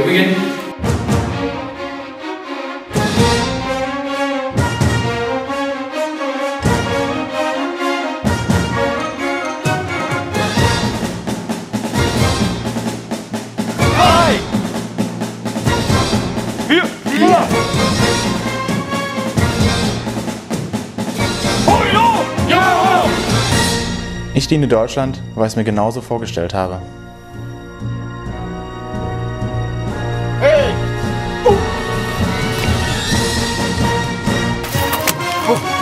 Äthiopien. Vier. Ich diene Deutschland, weil ich es mir genauso vorgestellt habe. 어?